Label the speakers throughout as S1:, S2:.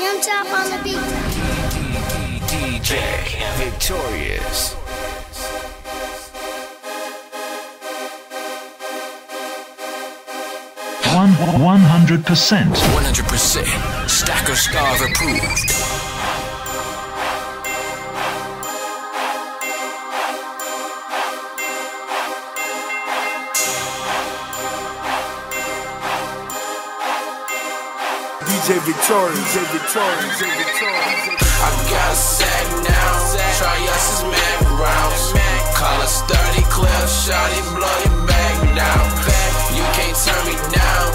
S1: Young Chop on the beat.
S2: DJ Victorious.
S3: One one hundred percent.
S2: 100% Stacker Scarve approved.
S4: DJ Victoria, DJ Victoria, DJ Victoria.
S5: I got a sack now. Try us as Mac rounds. Call us 30 clip, shotty, blow your back down. You can't turn me down,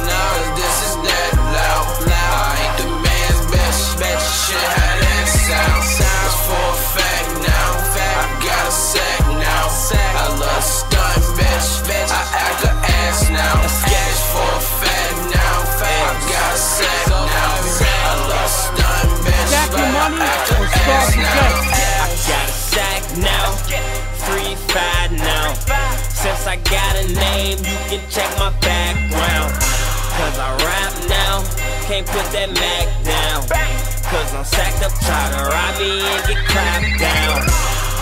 S5: I act
S6: or
S5: a
S6: start
S5: ass
S6: the
S5: now.
S6: check.
S7: I got a sack now, free five now. Since I got a name, you can check my background. Cause I rap now, can't put that Mac down. Cause I'm sacked up, try to rob me and get clapped down.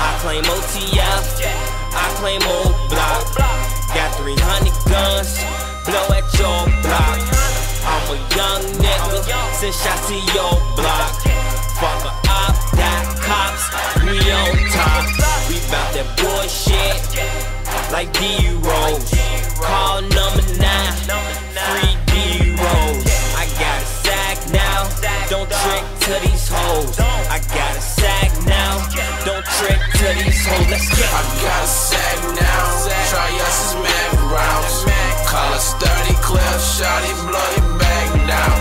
S7: I claim OTF, I claim old block. Got 300 guns, blow at your block. I'm a young nigga, since I see your block. Like D-Rose. Call number nine, free D-Rose. I got a sack now, don't trick to these hoes. I got a sack now, don't trick to these hoes. Let's get
S5: I got a sack now. Try us as Mac rounds. Call us 30 clip, shotty, blow your back down.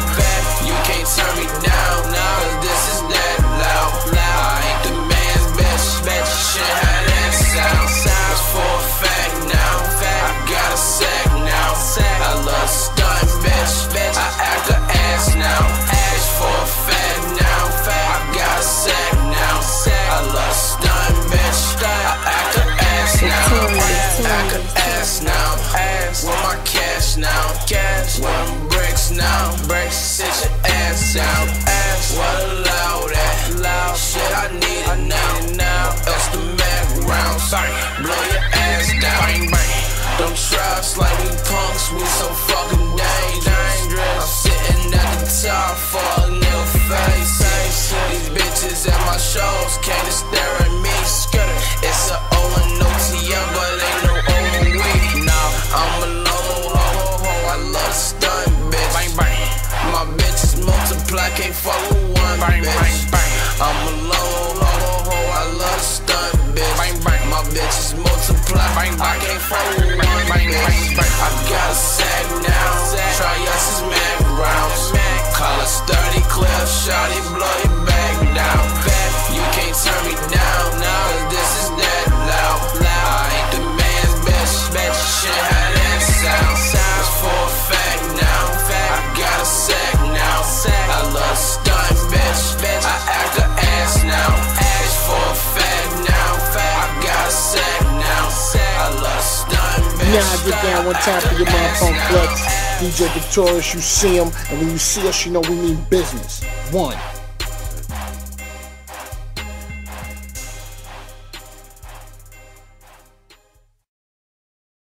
S5: You can't turn me down, With my cash now. Cash. With them bricks now. Bricks. Sit your ass out. Ass. What a loud at. Loud. Shit, I need it now. Now. Else the Mac round. Sorry. Blow your ass down. Bang, bang. Them traps like we punks. We so fucking dangerous. I'm sitting at the top for a new face. These bitches at my shows can't stare a low ho ho ho. I love stunt, bitch. My bitches multiply. I can't fuck with one bitch.
S6: I get down one time for your motherfucking flex. DJ Victorious, you see him, and when you see us, you know we mean business. One.